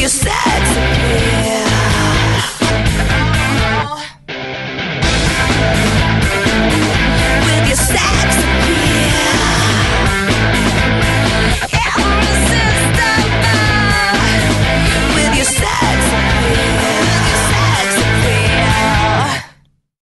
you said.